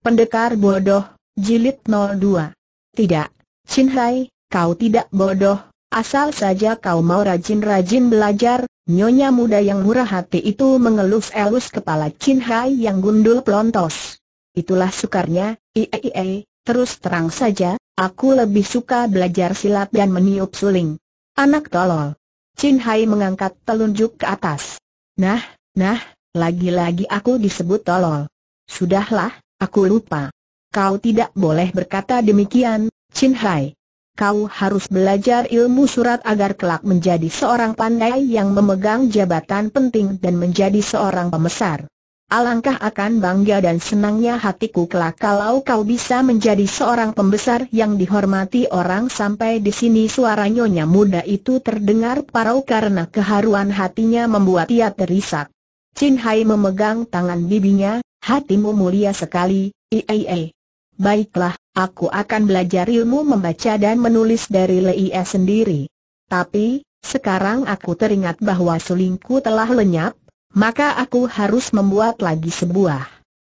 Pendekar Bodoh, Jilid 02 Tidak, Chin Hai, kau tidak bodoh, asal saja kau mau rajin-rajin belajar, Nyonya muda yang murah hati itu mengelus-elus kepala Chin Hai yang gundul pelontos. Itulah sukarnya, iee, terus terang saja, aku lebih suka belajar silat dan meniup suling. Anak tolol. Chin Hai mengangkat telunjuk ke atas. Nah, nah, lagi-lagi aku disebut tolol. Sudahlah, aku lupa. Kau tidak boleh berkata demikian, Chin Hai. Kau harus belajar ilmu surat agar kelak menjadi seorang pandai yang memegang jabatan penting dan menjadi seorang pembesar. Alangkah akan bangga dan senangnya hatiku kelak kalau kau bisa menjadi seorang pembesar yang dihormati orang sampai di sini suara nyonya muda itu terdengar parau karena keharuan hatinya membuat ia terisak. Chin Hai memegang tangan bibinya, hatimu mulia sekali, iee. Baiklah, aku akan belajar ilmu membaca dan menulis dari Lei sendiri. Tapi, sekarang aku teringat bahwa sulingku telah lenyap, maka aku harus membuat lagi sebuah.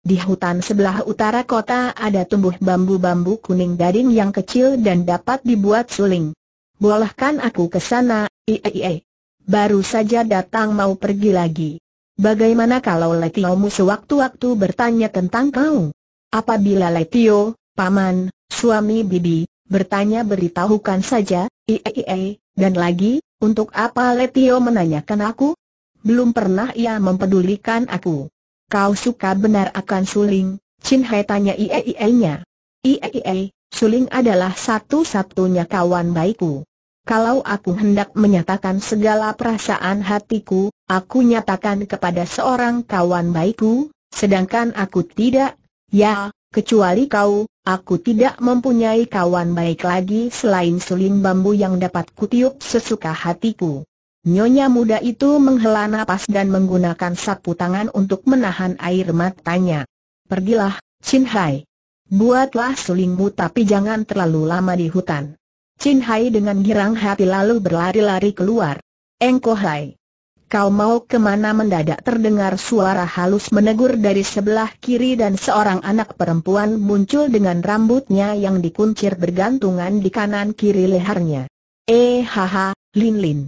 Di hutan sebelah utara kota ada tumbuh bambu-bambu kuning gading yang kecil dan dapat dibuat suling. Bolehkan aku ke sana, iee. Baru saja datang mau pergi lagi. Bagaimana kalau Letiomu sewaktu-waktu bertanya tentang kau? Apabila Letio, paman, suami bibi, bertanya beritahukan saja, iee, dan lagi, untuk apa Letio menanyakan aku? Belum pernah ia mempedulikan aku. Kau suka benar akan suling, Chin Hai tanya Ie-Ie-nya. Ie-Ie, suling adalah satu-satunya kawan baikku. Kalau aku hendak menyatakan segala perasaan hatiku, aku nyatakan kepada seorang kawan baikku, sedangkan aku tidak, ya, kecuali kau, aku tidak mempunyai kawan baik lagi selain suling bambu yang dapat kutiup sesuka hatiku. Nyonya muda itu menghela napas dan menggunakan sapu tangan untuk menahan air matanya. Pergilah, Chin Hai. Buatlah sulingmu tapi jangan terlalu lama di hutan. Chin Hai dengan girang hati lalu berlari-lari keluar. Engko Hai. Kau mau ke mana mendadak terdengar suara halus menegur dari sebelah kiri dan seorang anak perempuan muncul dengan rambutnya yang dikuncir bergantungan di kanan kiri lehernya. Eh haha, Lin Lin.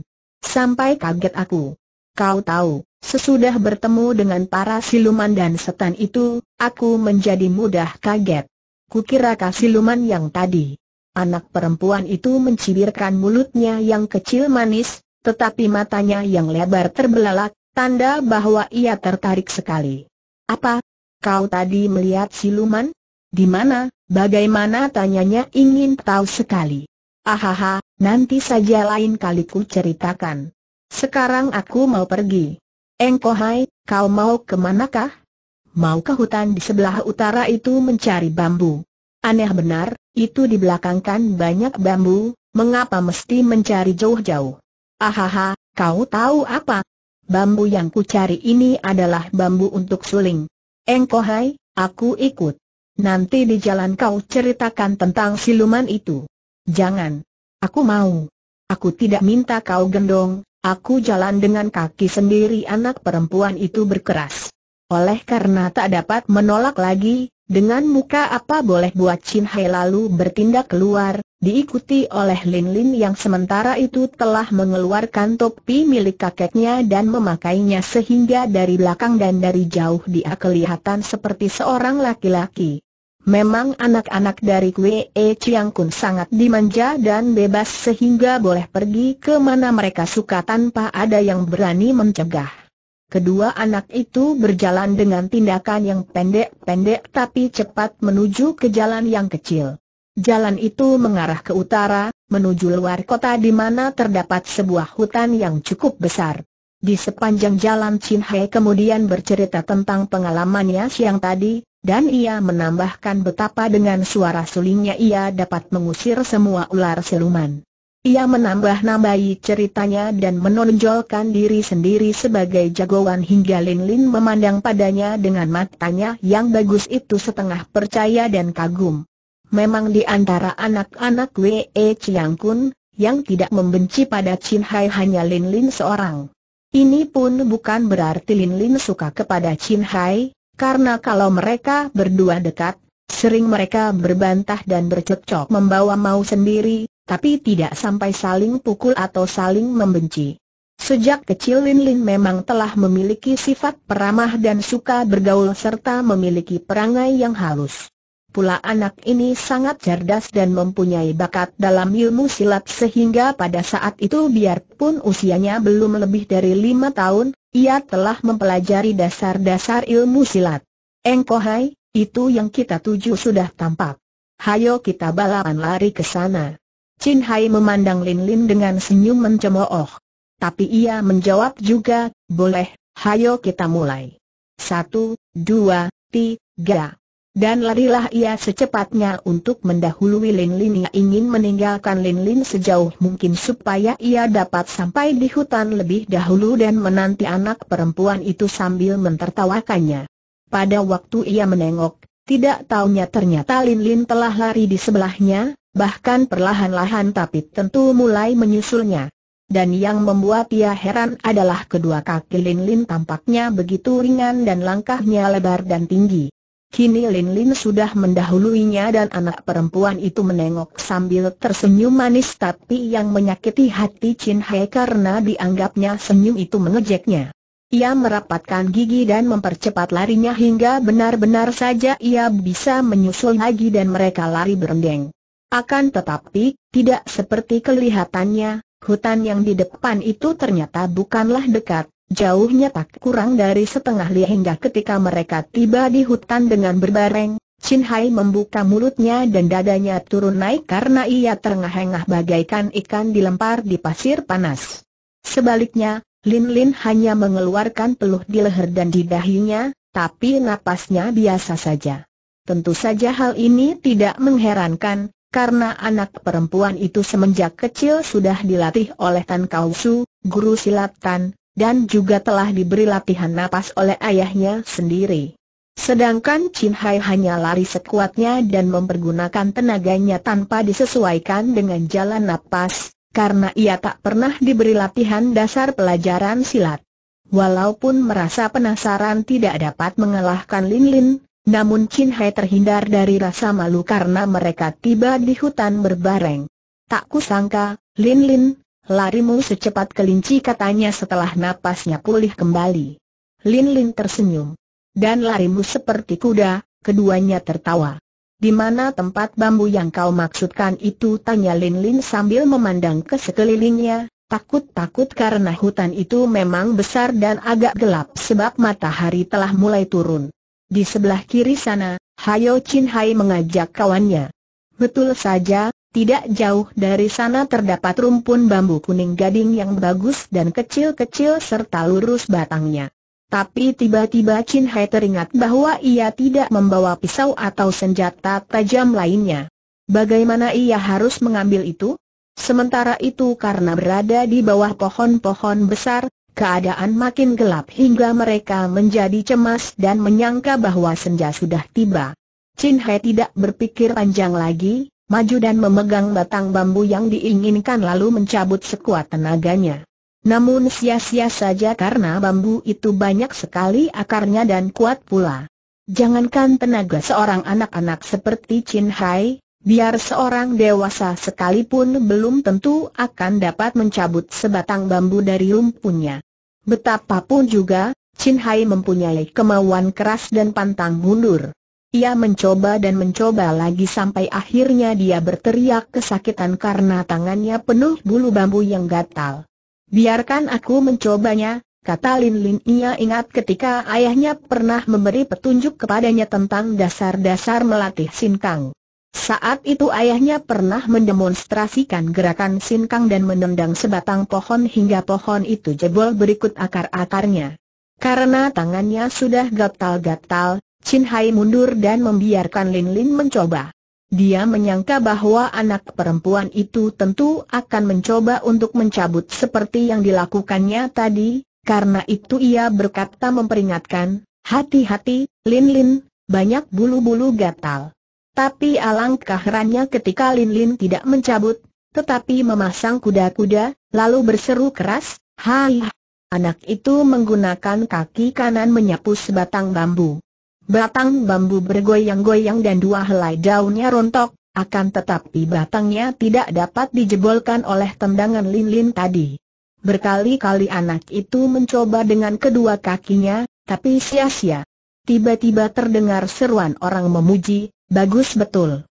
Sampai kaget aku. Kau tahu, sesudah bertemu dengan para siluman dan setan itu, aku menjadi mudah kaget. Kukira siluman yang tadi. Anak perempuan itu mencibirkan mulutnya yang kecil manis, tetapi matanya yang lebar terbelalak, tanda bahwa ia tertarik sekali. Apa? Kau tadi melihat siluman? Di mana? Bagaimana tanyanya ingin tahu sekali. Ahaha, nanti saja lain kali ku ceritakan. Sekarang aku mau pergi. Engko hai, kau mau ke manakah? Mau ke hutan di sebelah utara itu mencari bambu. Aneh benar, itu di belakang kan banyak bambu, mengapa mesti mencari jauh-jauh? Ahaha, kau tahu apa? Bambu yang ku cari ini adalah bambu untuk suling. Engko hai, aku ikut. Nanti di jalan kau ceritakan tentang siluman itu. Jangan. Aku mau. Aku tidak minta kau gendong, aku jalan dengan kaki sendiri anak perempuan itu berkeras. Oleh karena tak dapat menolak lagi, dengan muka apa boleh buat Chin Hai lalu bertindak keluar, diikuti oleh Lin Lin yang sementara itu telah mengeluarkan topi milik kakeknya dan memakainya sehingga dari belakang dan dari jauh dia kelihatan seperti seorang laki-laki. Memang anak-anak dari Kwe E Chiang Kun sangat dimanja dan bebas sehingga boleh pergi ke mana mereka suka tanpa ada yang berani mencegah. Kedua anak itu berjalan dengan tindakan yang pendek-pendek tapi cepat menuju ke jalan yang kecil. Jalan itu mengarah ke utara, menuju luar kota di mana terdapat sebuah hutan yang cukup besar. Di sepanjang jalan Chin Hai kemudian bercerita tentang pengalamannya siang tadi, dan ia menambahkan betapa dengan suara sulingnya ia dapat mengusir semua ular siluman. Ia menambah-nambahi ceritanya dan menonjolkan diri sendiri sebagai jagoan hingga Lin Lin memandang padanya dengan matanya yang bagus itu setengah percaya dan kagum. Memang di antara anak-anak Wei Chiang Kun, yang tidak membenci pada Chin Hai hanya Lin Lin seorang. Ini pun bukan berarti Lin Lin suka kepada Chin Hai, Karena kalau mereka berdua dekat, sering mereka berbantah dan bercekcok membawa mau sendiri, tapi tidak sampai saling pukul atau saling membenci. Sejak kecil Lin Lin memang telah memiliki sifat peramah dan suka bergaul serta memiliki perangai yang halus. Pula anak ini sangat cerdas dan mempunyai bakat dalam ilmu silat sehingga pada saat itu biarpun usianya belum lebih dari lima tahun, ia telah mempelajari dasar-dasar ilmu silat. Engkohai, itu yang kita tuju sudah tampak. Hayo kita balapan lari ke sana. Chin Hai memandang Lin Lin dengan senyum mencemooh. Tapi ia menjawab juga, boleh, hayo kita mulai. Satu, dua, tiga. Dan larilah ia secepatnya untuk mendahului Lin Lin yang ingin meninggalkan Lin Lin sejauh mungkin supaya ia dapat sampai di hutan lebih dahulu dan menanti anak perempuan itu sambil mentertawakannya. Pada waktu ia menengok, tidak taunya ternyata Lin Lin telah lari di sebelahnya, bahkan perlahan-lahan tapi tentu mulai menyusulnya. Dan yang membuat ia heran adalah kedua kaki Lin Lin tampaknya begitu ringan dan langkahnya lebar dan tinggi. Kini Lin Lin sudah mendahuluinya dan anak perempuan itu menengok sambil tersenyum manis tapi yang menyakiti hati Chin Hai karena dianggapnya senyum itu mengejeknya. Ia merapatkan gigi dan mempercepat larinya hingga benar-benar saja ia bisa menyusul lagi dan mereka lari berendeng. Akan tetapi, tidak seperti kelihatannya, hutan yang di depan itu ternyata bukanlah dekat, jauhnya tak kurang dari setengah li hingga ketika mereka tiba di hutan dengan berbareng, Chin Hai membuka mulutnya dan dadanya turun naik karena ia terengah-engah bagaikan ikan dilempar di pasir panas. Sebaliknya, Lin Lin hanya mengeluarkan peluh di leher dan di dahinya, tapi napasnya biasa saja. Tentu saja hal ini tidak mengherankan, karena anak perempuan itu semenjak kecil sudah dilatih oleh Tan Kau Su, guru silat Tan, dan juga telah diberi latihan napas oleh ayahnya sendiri. Sedangkan Chin Hai hanya lari sekuatnya dan mempergunakan tenaganya tanpa disesuaikan dengan jalan napas, karena ia tak pernah diberi latihan dasar pelajaran silat. Walaupun merasa penasaran tidak dapat mengalahkan Lin Lin, namun Chin Hai terhindar dari rasa malu karena mereka tiba di hutan berbareng. Tak kusangka, Lin Lin, larimu secepat kelinci katanya setelah napasnya pulih kembali. Lin Lin tersenyum. Dan larimu seperti kuda, keduanya tertawa. Di mana tempat bambu yang kau maksudkan itu? Tanya Lin Lin sambil memandang ke sekelilingnya, takut-takut karena hutan itu memang besar dan agak gelap sebab matahari telah mulai turun. Di sebelah kiri sana, Hayo Chin Hai mengajak kawannya. Betul saja, tidak jauh dari sana terdapat rumpun bambu kuning gading yang bagus dan kecil-kecil serta lurus batangnya. Tapi tiba-tiba Chin Hai teringat bahwa ia tidak membawa pisau atau senjata tajam lainnya. Bagaimana ia harus mengambil itu? Sementara itu karena berada di bawah pohon-pohon besar, keadaan makin gelap hingga mereka menjadi cemas dan menyangka bahwa senja sudah tiba. Chin Hai tidak berpikir panjang lagi, maju dan memegang batang bambu yang diinginkan lalu mencabut sekuat tenaganya. Namun sia-sia saja karena bambu itu banyak sekali akarnya dan kuat pula. Jangankan tenaga seorang anak-anak seperti Chin Hai, biar seorang dewasa sekalipun belum tentu akan dapat mencabut sebatang bambu dari rumpunnya. Betapapun juga, Chin Hai mempunyai kemauan keras dan pantang mundur. Ia mencoba dan mencoba lagi sampai akhirnya dia berteriak kesakitan karena tangannya penuh bulu bambu yang gatal. Biarkan aku mencobanya, kata Lin Lin ia ingat ketika ayahnya pernah memberi petunjuk kepadanya tentang dasar-dasar melatih sinkang. Saat itu ayahnya pernah mendemonstrasikan gerakan sinkang dan menendang sebatang pohon hingga pohon itu jebol berikut akar-akarnya. Karena tangannya sudah gatal-gatal, Chin Hai mundur dan membiarkan Lin Lin mencoba. Dia menyangka bahwa anak perempuan itu tentu akan mencoba untuk mencabut seperti yang dilakukannya tadi, karena itu ia berkata memperingatkan, hati-hati, Lin Lin, banyak bulu-bulu gatal. Tapi alangkah herannya ketika Lin Lin tidak mencabut, tetapi memasang kuda-kuda, lalu berseru keras, hai. Anak itu menggunakan kaki kanan menyapu sebatang bambu. Batang bambu bergoyang-goyang dan dua helai daunnya rontok, akan tetapi batangnya tidak dapat dijebolkan oleh tendangan lin-lin tadi. Berkali-kali anak itu mencoba dengan kedua kakinya, tapi sia-sia. Tiba-tiba terdengar seruan orang memuji, bagus betul.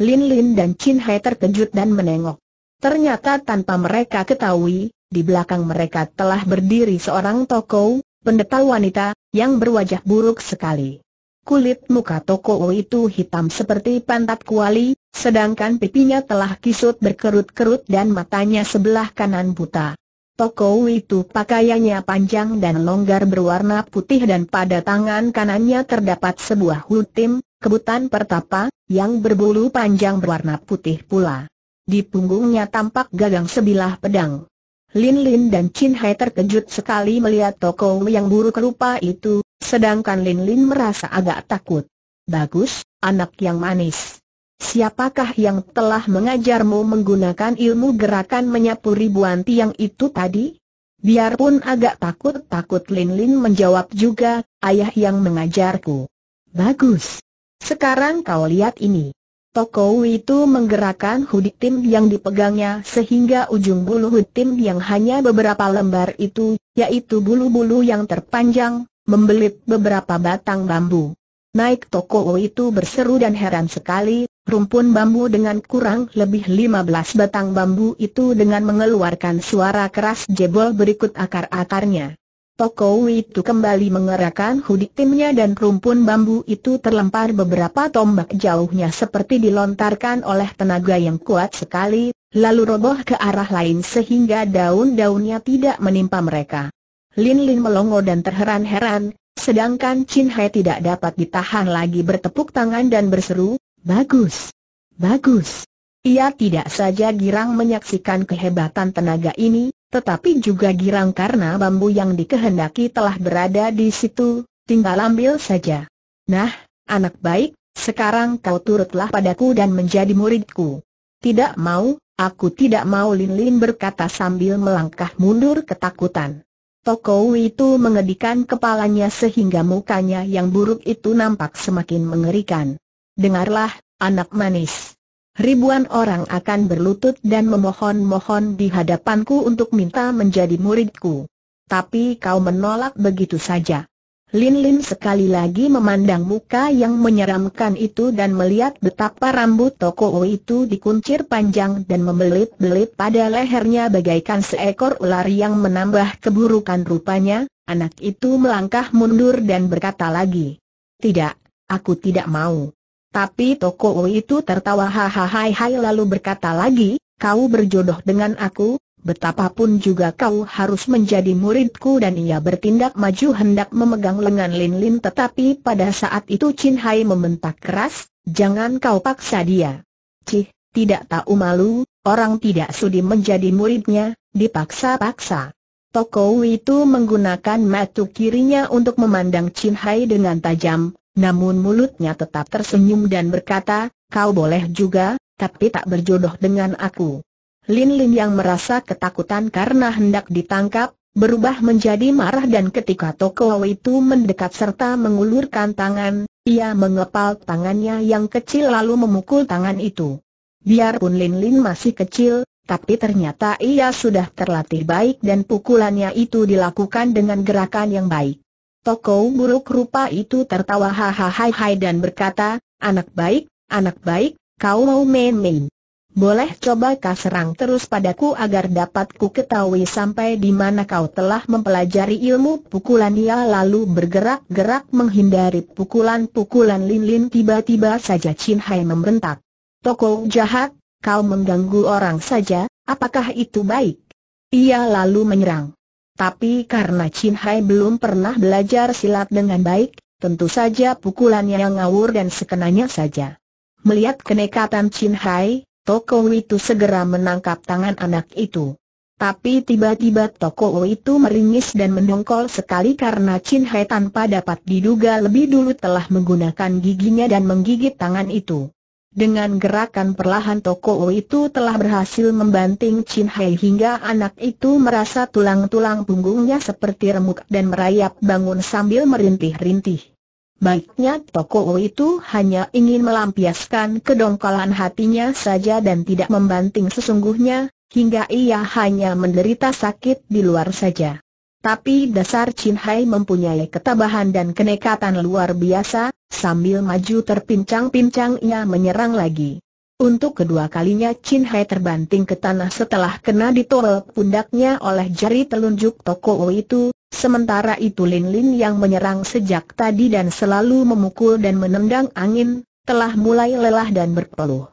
Lin Lin dan Chin Hai terkejut dan menengok. Ternyata tanpa mereka ketahui, di belakang mereka telah berdiri seorang tokoh, pendeta wanita, yang berwajah buruk sekali. Kulit muka tokoh itu hitam seperti pantat kuali, sedangkan pipinya telah kisut berkerut-kerut dan matanya sebelah kanan buta. Toko itu pakaiannya panjang dan longgar berwarna putih dan pada tangan kanannya terdapat sebuah hutim, kebutan pertapa, yang berbulu panjang berwarna putih pula. Di punggungnya tampak gagang sebilah pedang. Lin Lin dan Chin Hai terkejut sekali melihat toko yang buruk rupa itu, sedangkan Lin Lin merasa agak takut. Bagus, anak yang manis. Siapakah yang telah mengajarmu menggunakan ilmu gerakan menyapu ribuan tiang itu tadi? Biarpun agak takut-takut Lin Lin menjawab juga, ayah yang mengajarku. Bagus. Sekarang kau lihat ini. Toko itu menggerakkan hoodie tim yang dipegangnya sehingga ujung bulu tim yang hanya beberapa lembar itu, yaitu bulu-bulu yang terpanjang, membelit beberapa batang bambu. Naik toko itu berseru dan heran sekali, rumpun bambu dengan kurang lebih 15 batang bambu itu dengan mengeluarkan suara keras jebol berikut akar-akarnya. Toko itu kembali mengerahkan hudik timnya dan rumpun bambu itu terlempar beberapa tombak jauhnya seperti dilontarkan oleh tenaga yang kuat sekali, lalu roboh ke arah lain sehingga daun-daunnya tidak menimpa mereka. Lin Lin melongo dan terheran-heran, Sedangkan Chin Hai tidak dapat ditahan lagi bertepuk tangan dan berseru, bagus, bagus. Ia tidak saja girang menyaksikan kehebatan tenaga ini, tetapi juga girang karena bambu yang dikehendaki telah berada di situ, tinggal ambil saja. Nah, anak baik, sekarang kau turutlah padaku dan menjadi muridku. Tidak mau, aku tidak mau Lin Lin berkata sambil melangkah mundur ketakutan. Toko itu mengedikan kepalanya sehingga mukanya yang buruk itu nampak semakin mengerikan. Dengarlah, anak manis. Ribuan orang akan berlutut dan memohon-mohon di hadapanku untuk minta menjadi muridku. Tapi kau menolak begitu saja. Lin Lin sekali lagi memandang muka yang menyeramkan itu dan melihat betapa rambut toko itu dikuncir panjang dan membelit-belit pada lehernya bagaikan seekor ular yang menambah keburukan rupanya, anak itu melangkah mundur dan berkata lagi. Tidak, aku tidak mau. Tapi toko itu tertawa hahaha lalu berkata lagi, kau berjodoh dengan aku, Betapapun juga kau harus menjadi muridku dan ia bertindak maju hendak memegang lengan Lin Lin tetapi pada saat itu Chin Hai membentak keras, jangan kau paksa dia. Cih, tidak tahu malu, orang tidak sudi menjadi muridnya, dipaksa-paksa. Toko itu menggunakan mata kirinya untuk memandang Chin Hai dengan tajam, namun mulutnya tetap tersenyum dan berkata, kau boleh juga, tapi tak berjodoh dengan aku. Lin Lin yang merasa ketakutan karena hendak ditangkap, berubah menjadi marah dan ketika Toko itu mendekat serta mengulurkan tangan, ia mengepal tangannya yang kecil lalu memukul tangan itu. Biarpun Lin Lin masih kecil, tapi ternyata ia sudah terlatih baik dan pukulannya itu dilakukan dengan gerakan yang baik. Toko buruk rupa itu tertawa hahaha dan berkata, anak baik, anak baik, kau mau main-main. Boleh coba kau serang terus padaku agar dapat ku ketahui sampai di mana kau telah mempelajari ilmu pukulan dia lalu bergerak-gerak menghindari pukulan-pukulan Lin Lin tiba-tiba saja Chin Hai membentak. Toko jahat, kau mengganggu orang saja, apakah itu baik? Ia lalu menyerang. Tapi karena Chin Hai belum pernah belajar silat dengan baik, tentu saja pukulannya ngawur dan sekenanya saja. Melihat kenekatan Chin Hai, Toko itu segera menangkap tangan anak itu. Tapi tiba-tiba Toko itu meringis dan mendongkol sekali karena Chin Hai tanpa dapat diduga lebih dulu telah menggunakan giginya dan menggigit tangan itu. Dengan gerakan perlahan Toko itu telah berhasil membanting Chin Hai hingga anak itu merasa tulang-tulang punggungnya seperti remuk dan merayap bangun sambil merintih-rintih. Baiknya toko itu hanya ingin melampiaskan kedongkolan hatinya saja dan tidak membanting sesungguhnya, hingga ia hanya menderita sakit di luar saja. Tapi dasar Chin Hai mempunyai ketabahan dan kenekatan luar biasa, sambil maju terpincang-pincang ia menyerang lagi. Untuk kedua kalinya Chin Hai terbanting ke tanah setelah kena ditolak pundaknya oleh jari telunjuk toko itu, Sementara itu Lin Lin yang menyerang sejak tadi dan selalu memukul dan menendang angin, telah mulai lelah dan berpeluh.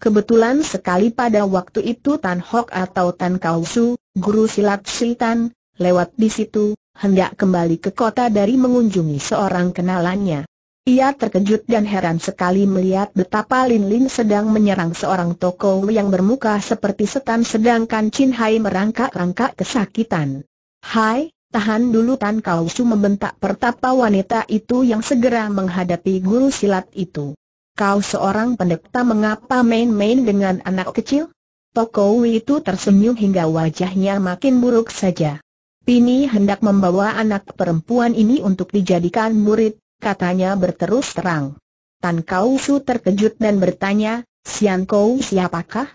Kebetulan sekali pada waktu itu Tan Hok atau Tan Kau Su, guru silat Sultan, lewat di situ, hendak kembali ke kota dari mengunjungi seorang kenalannya. Ia terkejut dan heran sekali melihat betapa Lin Lin sedang menyerang seorang toko yang bermuka seperti setan sedangkan Chin Hai merangkak-rangkak kesakitan. Hai, Tahan dulu Tan Kau Su membentak pertapa wanita itu yang segera menghadapi guru silat itu. Kau seorang pendekta mengapa main-main dengan anak kecil? Toko itu tersenyum hingga wajahnya makin buruk saja. Pini hendak membawa anak perempuan ini untuk dijadikan murid, katanya berterus terang. Tan Kau Su terkejut dan bertanya, Sian Kou siapakah?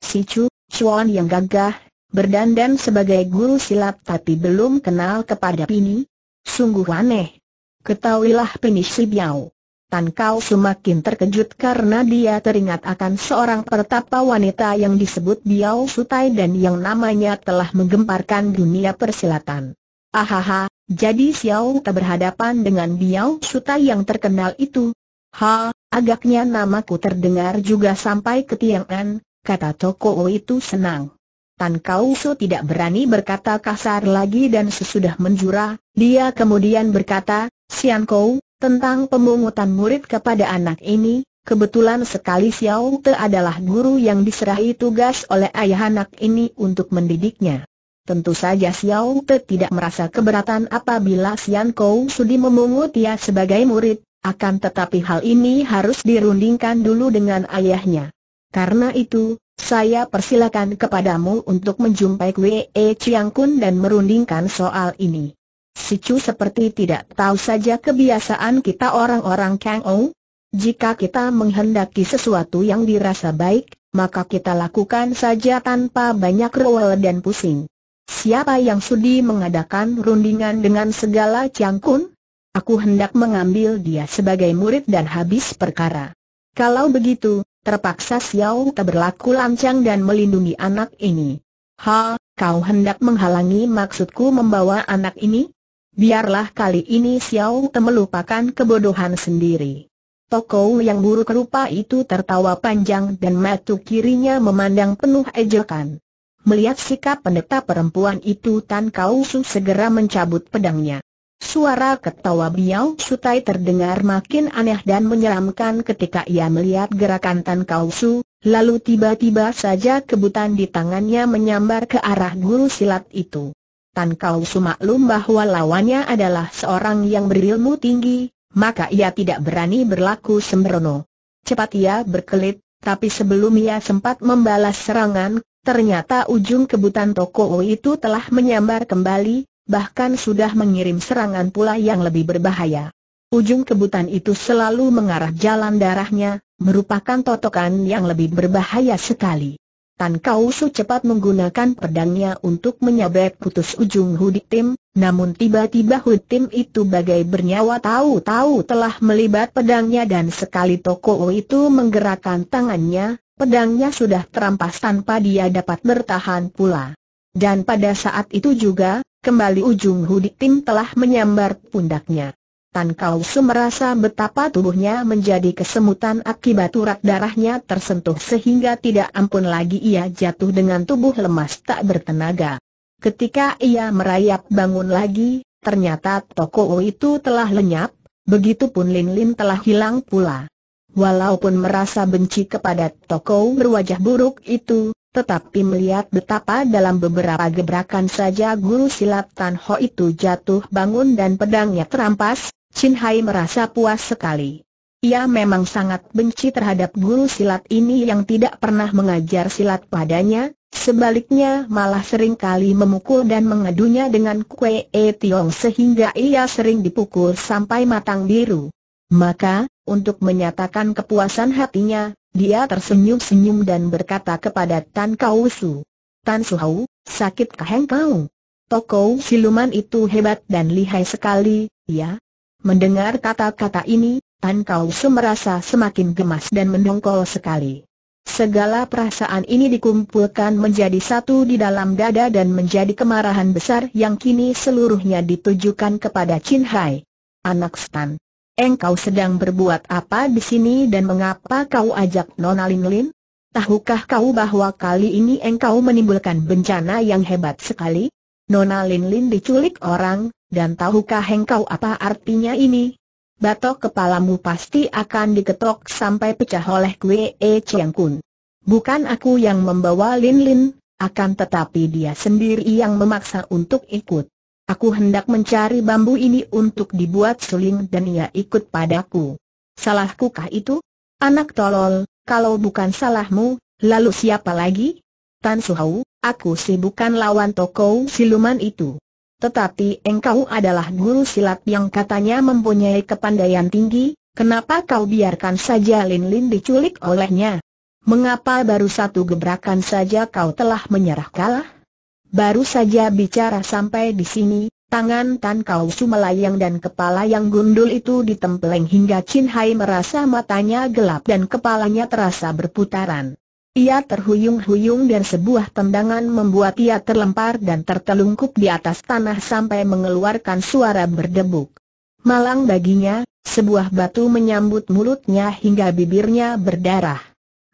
Si Chu, Chuan yang gagah, berdandan sebagai guru silat tapi belum kenal kepada Pini? Sungguh aneh. Ketahuilah Pini Si Biao. Tan Kau semakin terkejut karena dia teringat akan seorang pertapa wanita yang disebut Biao Sutai dan yang namanya telah menggemparkan dunia persilatan. Ahaha, jadi Xiao tak berhadapan dengan Biao Sutai yang terkenal itu. Ha, agaknya namaku terdengar juga sampai ke Tiangan, kata Toko itu senang. Tan Kau Su tidak berani berkata kasar lagi dan sesudah menjura, dia kemudian berkata, Sian Kou, tentang pemungutan murid kepada anak ini, kebetulan sekali Xiao Te adalah guru yang diserahi tugas oleh ayah anak ini untuk mendidiknya. Tentu saja Xiao Te tidak merasa keberatan apabila Sian Kou sudi memungut dia sebagai murid, akan tetapi hal ini harus dirundingkan dulu dengan ayahnya. Karena itu, saya persilakan kepadamu untuk menjumpai Kwe Chiang Kun dan merundingkan soal ini. Si Chu seperti tidak tahu saja kebiasaan kita orang-orang Kang Ou. Jika kita menghendaki sesuatu yang dirasa baik, maka kita lakukan saja tanpa banyak rewel dan pusing. Siapa yang sudi mengadakan rundingan dengan segala Chiang Kun? Aku hendak mengambil dia sebagai murid dan habis perkara. Kalau begitu, terpaksa Xiao tak berlaku lancang dan melindungi anak ini. Ha, kau hendak menghalangi maksudku membawa anak ini? Biarlah kali ini Xiao tak melupakan kebodohan sendiri. Toko yang buruk rupa itu tertawa panjang dan mata kirinya memandang penuh ejekan. Melihat sikap pendeta perempuan itu Tan Kau Su segera mencabut pedangnya. Suara ketawa Biao Sutai terdengar makin aneh dan menyeramkan ketika ia melihat gerakan Tan Kau Su, lalu tiba-tiba saja kebutan di tangannya menyambar ke arah guru silat itu. Tan Kau Su maklum bahwa lawannya adalah seorang yang berilmu tinggi, maka ia tidak berani berlaku sembrono. Cepat ia berkelit, tapi sebelum ia sempat membalas serangan, ternyata ujung kebutan toko itu telah menyambar kembali, bahkan sudah mengirim serangan pula yang lebih berbahaya. Ujung kebutan itu selalu mengarah jalan darahnya, merupakan totokan yang lebih berbahaya sekali. Tan Kau Su cepat menggunakan pedangnya untuk menyabet putus ujung Huditim, namun tiba-tiba Huditim itu bagai bernyawa tahu-tahu telah melibat pedangnya dan sekali Toko itu menggerakkan tangannya, pedangnya sudah terampas tanpa dia dapat bertahan pula. Dan pada saat itu juga, Kembali ujung hudik tim telah menyambar pundaknya. Tan Kau Su merasa betapa tubuhnya menjadi kesemutan akibat urat darahnya tersentuh sehingga tidak ampun lagi ia jatuh dengan tubuh lemas tak bertenaga. Ketika ia merayap bangun lagi, ternyata toko itu telah lenyap, begitupun Lin Lin telah hilang pula. Walaupun merasa benci kepada toko berwajah buruk itu, tetapi melihat betapa dalam beberapa gebrakan saja guru silat Tan Ho itu jatuh bangun dan pedangnya terampas, Chin Hai merasa puas sekali. Ia memang sangat benci terhadap guru silat ini yang tidak pernah mengajar silat padanya, sebaliknya malah sering kali memukul dan mengadunya dengan Kue E Tiong sehingga ia sering dipukul sampai matang biru. Maka, untuk menyatakan kepuasan hatinya, dia tersenyum-senyum dan berkata kepada Tan Kau Su. Tan Suhau, sakitkah engkau? Toko siluman itu hebat dan lihai sekali, ya? Mendengar kata-kata ini, Tan Kau Su semakin gemas dan mendongkol sekali. Segala perasaan ini dikumpulkan menjadi satu di dalam dada dan menjadi kemarahan besar yang kini seluruhnya ditujukan kepada Chin Hai. Anak Stan. Engkau sedang berbuat apa di sini dan mengapa kau ajak Nona Lin Lin? Tahukah kau bahwa kali ini engkau menimbulkan bencana yang hebat sekali? Nona Lin Lin diculik orang, dan tahukah engkau apa artinya ini? batok kepalamu pasti akan diketok sampai pecah oleh Kwe E Chiang Kun. Bukan aku yang membawa Lin Lin, akan tetapi dia sendiri yang memaksa untuk ikut. Aku hendak mencari bambu ini untuk dibuat suling dan ia ikut padaku. Salahkukah itu? Anak tolol, kalau bukan salahmu, lalu siapa lagi? Tan Suhau, aku sih bukan lawan toko siluman itu. Tetapi engkau adalah guru silat yang katanya mempunyai kepandaian tinggi, kenapa kau biarkan saja Lin Lin diculik olehnya? Mengapa baru satu gebrakan saja kau telah menyerah kalah? Baru saja bicara sampai di sini, tangan Tan Kau Su melayang dan kepala yang gundul itu ditempeleng hingga Chin Hai merasa matanya gelap dan kepalanya terasa berputaran. Ia terhuyung-huyung dan sebuah tendangan membuat ia terlempar dan tertelungkup di atas tanah sampai mengeluarkan suara berdebuk. Malang baginya, sebuah batu menyambut mulutnya hingga bibirnya berdarah.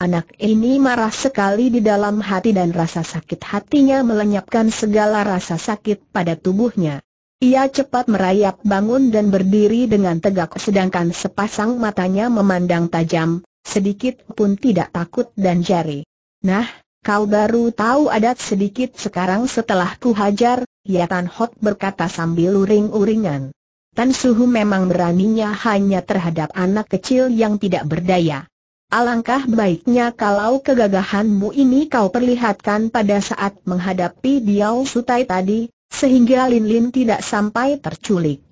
Anak ini marah sekali di dalam hati dan rasa sakit hatinya melenyapkan segala rasa sakit pada tubuhnya. Ia cepat merayap bangun dan berdiri dengan tegak sedangkan sepasang matanya memandang tajam, sedikit pun tidak takut dan jari. Nah, kau baru tahu adat sedikit sekarang setelah ku hajar, ya Tan Hot berkata sambil uring-uringan. Tan Suhu memang beraninya hanya terhadap anak kecil yang tidak berdaya. Alangkah baiknya kalau kegagahanmu ini kau perlihatkan pada saat menghadapi Biao Sutai tadi, sehingga Lin Lin tidak sampai terculik.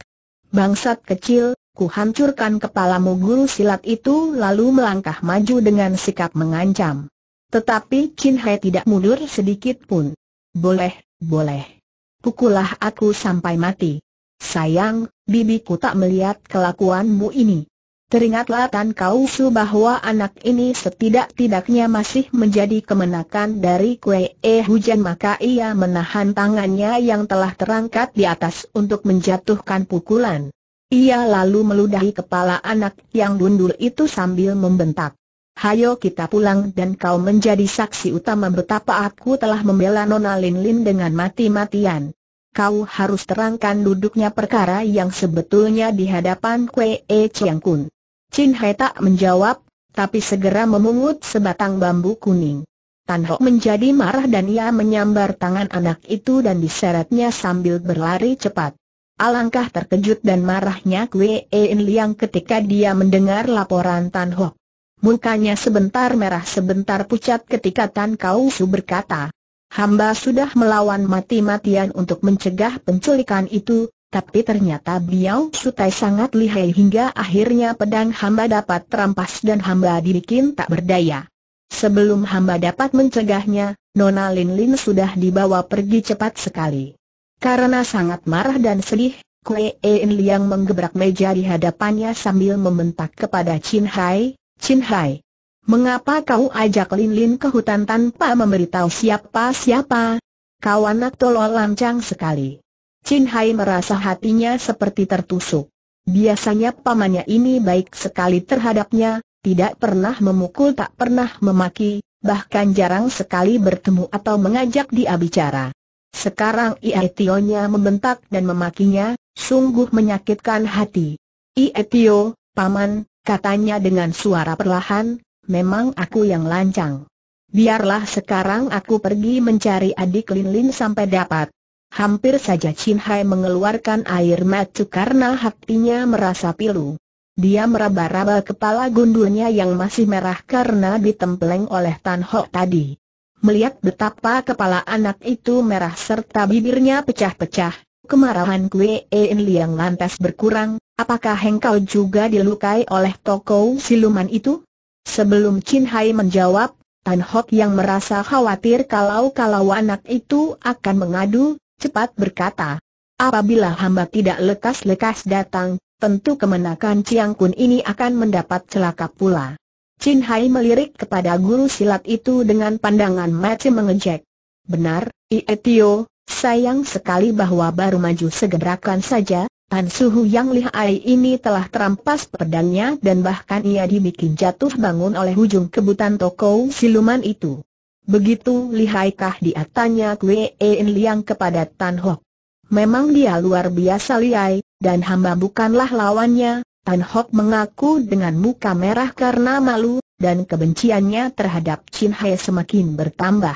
Bangsat kecil, ku hancurkan kepalamu guru silat itu lalu melangkah maju dengan sikap mengancam. Tetapi Chin Hai tidak mundur sedikit pun. Boleh, boleh. Pukullah aku sampai mati. Sayang, bibiku tak melihat kelakuanmu ini. Teringatlah Tan Kau Su bahwa anak ini setidak-tidaknya masih menjadi kemenakan dari Kue E Hujan maka ia menahan tangannya yang telah terangkat di atas untuk menjatuhkan pukulan. Ia lalu meludahi kepala anak yang gundul itu sambil membentak. Hayo kita pulang dan kau menjadi saksi utama betapa aku telah membela Nona Lin Lin dengan mati-matian. Kau harus terangkan duduknya perkara yang sebetulnya di hadapan Kwe E Chiang Kun. Chin Hai tak menjawab, tapi segera memungut sebatang bambu kuning. Tan Ho menjadi marah dan ia menyambar tangan anak itu dan diseretnya sambil berlari cepat. Alangkah terkejut dan marahnya Kwe En Liang ketika dia mendengar laporan Tan Ho. Mukanya sebentar merah sebentar pucat ketika Tan Kau Su berkata, Hamba sudah melawan mati-matian untuk mencegah penculikan itu, tapi ternyata Biao Sutai sangat lihai hingga akhirnya pedang hamba dapat terampas dan hamba dibikin tak berdaya. Sebelum hamba dapat mencegahnya, Nona Lin Lin sudah dibawa pergi cepat sekali. Karena sangat marah dan sedih, Kue En Liang menggebrak meja di hadapannya sambil membentak kepada Chin Hai, Chin Hai. Mengapa kau ajak Lin Lin ke hutan tanpa memberitahu siapa-siapa? Kau anak tolol lancang sekali. Chin Hai merasa hatinya seperti tertusuk. Biasanya pamannya ini baik sekali terhadapnya, tidak pernah memukul tak pernah memaki, bahkan jarang sekali bertemu atau mengajak dia bicara. Sekarang Ietionya membentak dan memakinya, sungguh menyakitkan hati. Ietio, paman, katanya dengan suara perlahan, memang aku yang lancang. Biarlah sekarang aku pergi mencari adik Lin Lin sampai dapat. Hampir saja Chin Hai mengeluarkan air mata karena hatinya merasa pilu. Dia meraba-raba kepala gundulnya yang masih merah karena ditempeleng oleh Tan Ho tadi. Melihat betapa kepala anak itu merah serta bibirnya pecah-pecah, kemarahan Kue En Liang lantas berkurang, apakah engkau juga dilukai oleh toko siluman itu? Sebelum Chin Hai menjawab, Tan Hok yang merasa khawatir kalau-kalau anak itu akan mengadu, cepat berkata, apabila hamba tidak lekas-lekas datang, tentu kemenakan Chiang Kun ini akan mendapat celaka pula. Chin Hai melirik kepada guru silat itu dengan pandangan mati mengejek. Benar, Ietio, sayang sekali bahwa baru maju segerakan saja, Tan Suhu yang lihai ini telah terampas pedangnya dan bahkan ia dibikin jatuh bangun oleh ujung kebutan toko siluman itu. Begitu lihaikah dia tanya Kwe Liang kepada Tan Hok. Memang dia luar biasa lihai, dan hamba bukanlah lawannya, Tan Hok mengaku dengan muka merah karena malu, dan kebenciannya terhadap Chin Hai semakin bertambah.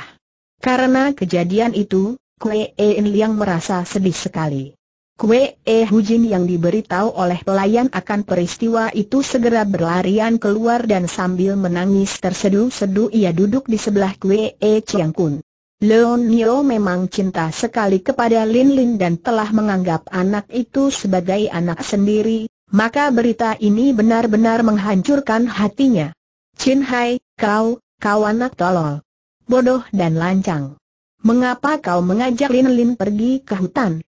Karena kejadian itu, Kwe En Liang merasa sedih sekali. Kue E Hujin yang diberitahu oleh pelayan akan peristiwa itu segera berlarian keluar dan sambil menangis terseduh-seduh ia duduk di sebelah Kue E Chiang Kun. Leon Nio memang cinta sekali kepada Lin Lin dan telah menganggap anak itu sebagai anak sendiri, maka berita ini benar-benar menghancurkan hatinya. Chin Hai, kau, kau anak tolol. Bodoh dan lancang. Mengapa kau mengajak Lin Lin pergi ke hutan?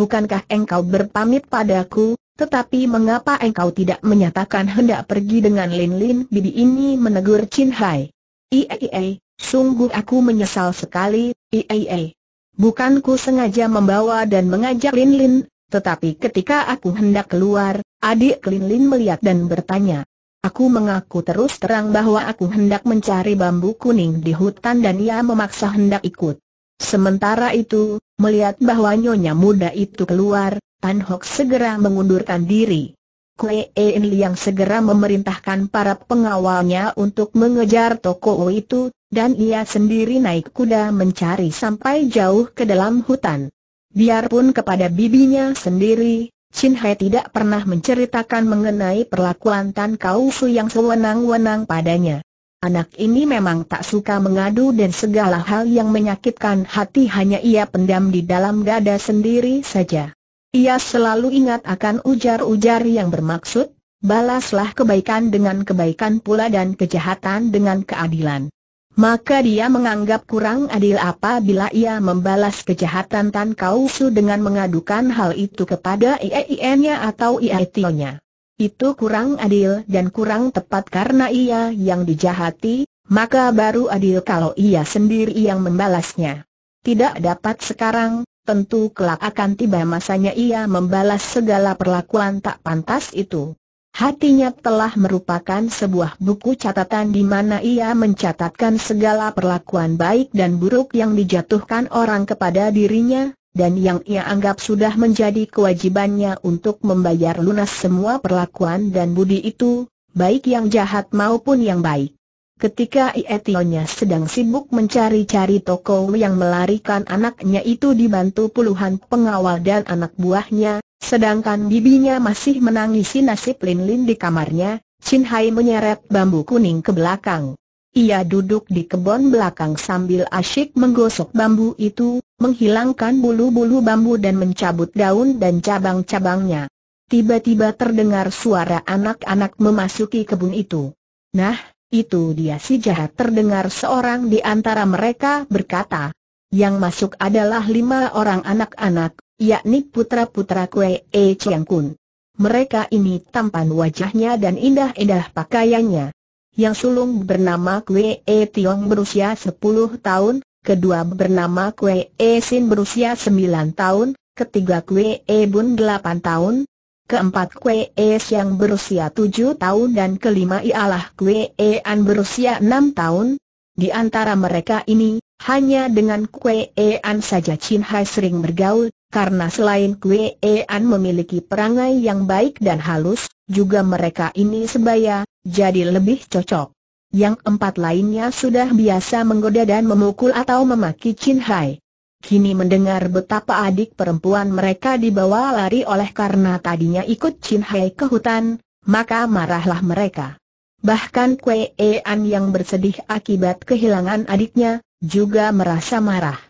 bukankah engkau berpamit padaku, tetapi mengapa engkau tidak menyatakan hendak pergi dengan Lin Lin Bibi ini menegur Chin Hai. Ie, sungguh aku menyesal sekali, Ie. Bukanku sengaja membawa dan mengajak Lin Lin, tetapi ketika aku hendak keluar, adik Lin Lin melihat dan bertanya. Aku mengaku terus terang bahwa aku hendak mencari bambu kuning di hutan dan ia memaksa hendak ikut. Sementara itu, melihat bahwa nyonya muda itu keluar, Tan Hok segera mengundurkan diri. Kue En Liang segera memerintahkan para pengawalnya untuk mengejar toko itu, dan ia sendiri naik kuda mencari sampai jauh ke dalam hutan. Biarpun kepada bibinya sendiri, Chin Hai tidak pernah menceritakan mengenai perlakuan Tan Kau Su yang sewenang-wenang padanya. Anak ini memang tak suka mengadu dan segala hal yang menyakitkan hati hanya ia pendam di dalam dada sendiri saja. Ia selalu ingat akan ujar-ujar yang bermaksud, balaslah kebaikan dengan kebaikan pula dan kejahatan dengan keadilan. Maka dia menganggap kurang adil apabila ia membalas kejahatan Tan Kausu dengan mengadukan hal itu kepada IAIN-nya atau IATO-nya itu kurang adil dan kurang tepat karena ia yang dijahati, maka baru adil kalau ia sendiri yang membalasnya. Tidak dapat sekarang, tentu kelak akan tiba masanya ia membalas segala perlakuan tak pantas itu. Hatinya telah merupakan sebuah buku catatan di mana ia mencatatkan segala perlakuan baik dan buruk yang dijatuhkan orang kepada dirinya, dan yang ia anggap sudah menjadi kewajibannya untuk membayar lunas semua perlakuan dan budi itu, baik yang jahat maupun yang baik. Ketika Ietionya sedang sibuk mencari-cari toko yang melarikan anaknya itu dibantu puluhan pengawal dan anak buahnya, sedangkan bibinya masih menangisi nasib Lin Lin di kamarnya, Chin Hai menyeret bambu kuning ke belakang. Ia duduk di kebun belakang sambil asyik menggosok bambu itu, menghilangkan bulu-bulu bambu dan mencabut daun dan cabang-cabangnya. Tiba-tiba terdengar suara anak-anak memasuki kebun itu. Nah, itu dia si jahat terdengar seorang di antara mereka berkata. Yang masuk adalah lima orang anak-anak, yakni putra-putra Kue E Chiang Kun. Mereka ini tampan wajahnya dan indah-indah pakaiannya. Yang sulung bernama Kwe E Tiong berusia 10 tahun, kedua bernama Kwe E Sin berusia 9 tahun, ketiga Kwe E Bun 8 tahun, keempat Kwe E Siang berusia 7 tahun dan kelima ialah Kwe E An berusia 6 tahun. Di antara mereka ini, hanya dengan Kwe E An saja Chin Hai sering bergaul, karena selain Kwe E An memiliki perangai yang baik dan halus, juga mereka ini sebaya, jadi lebih cocok. Yang empat lainnya sudah biasa menggoda dan memukul atau memaki Chin Hai. Kini mendengar betapa adik perempuan mereka dibawa lari oleh karena tadinya ikut Chin Hai ke hutan, maka marahlah mereka. Bahkan Kue An yang bersedih akibat kehilangan adiknya, juga merasa marah.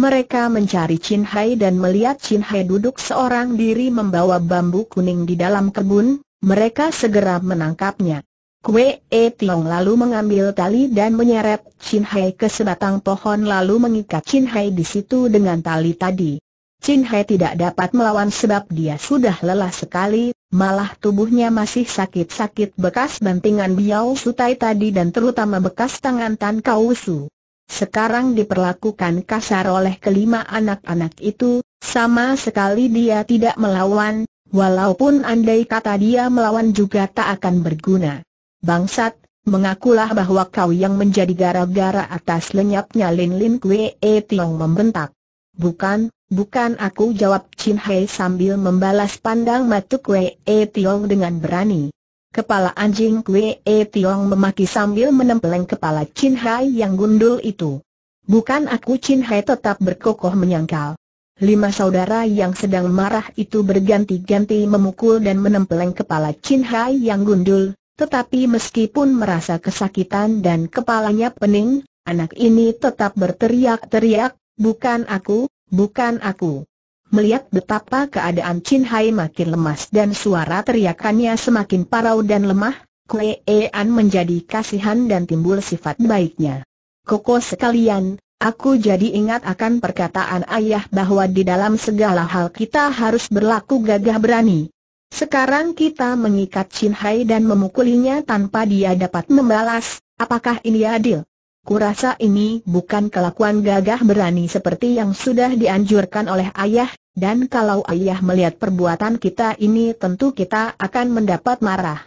Mereka mencari Chin Hai dan melihat Chin Hai duduk seorang diri membawa bambu kuning di dalam kebun, mereka segera menangkapnya. Kue E Tiong lalu mengambil tali dan menyeret Chin Hai ke sebatang pohon lalu mengikat Chin Hai di situ dengan tali tadi. Chin Hai tidak dapat melawan sebab dia sudah lelah sekali, malah tubuhnya masih sakit-sakit bekas bantingan Biao Sutai tadi dan terutama bekas tangan Tan Kau Su sekarang diperlakukan kasar oleh kelima anak-anak itu, sama sekali dia tidak melawan, walaupun andai kata dia melawan juga tak akan berguna. Bangsat, mengakulah bahwa kau yang menjadi gara-gara atas lenyapnya Lin Lin Kue E Tiong membentak. Bukan, bukan aku jawab Chin Hai sambil membalas pandang matu Kue E Tiong dengan berani. Kepala anjing Kue E Tiong memaki sambil menempeleng kepala Chin Hai yang gundul itu. Bukan aku Chin Hai tetap berkokoh menyangkal. Lima saudara yang sedang marah itu berganti-ganti memukul dan menempeleng kepala Chin Hai yang gundul, tetapi meskipun merasa kesakitan dan kepalanya pening, anak ini tetap berteriak-teriak, bukan aku, bukan aku. Melihat betapa keadaan Chin Hai makin lemas dan suara teriakannya semakin parau dan lemah, Kue An menjadi kasihan dan timbul sifat baiknya. Koko sekalian, aku jadi ingat akan perkataan ayah bahwa di dalam segala hal kita harus berlaku gagah berani. Sekarang kita mengikat Chin Hai dan memukulinya tanpa dia dapat membalas, apakah ini adil? Kurasa ini bukan kelakuan gagah berani seperti yang sudah dianjurkan oleh ayah, dan kalau ayah melihat perbuatan kita ini tentu kita akan mendapat marah.